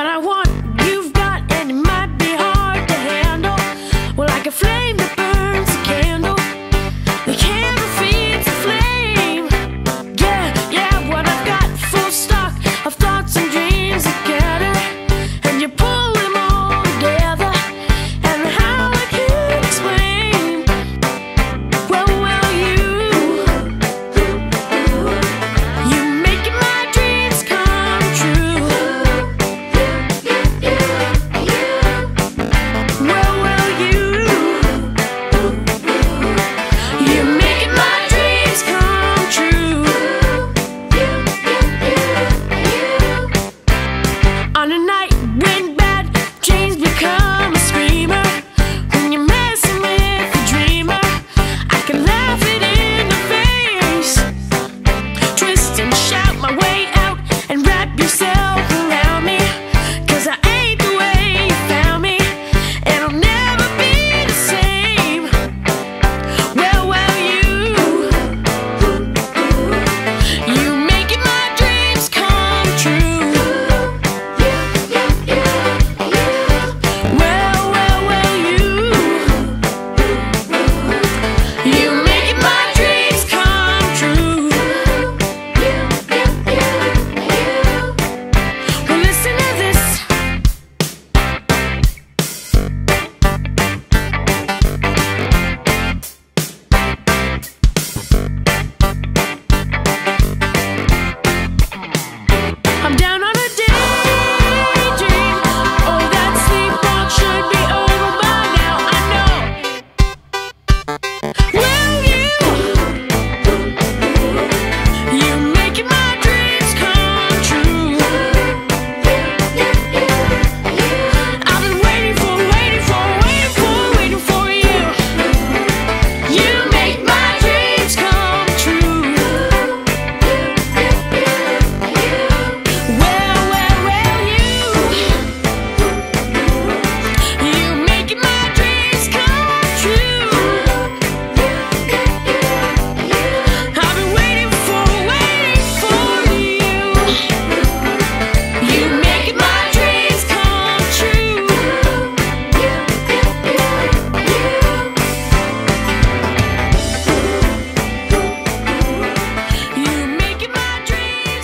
what I want.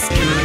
Ask.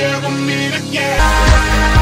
ever meet again.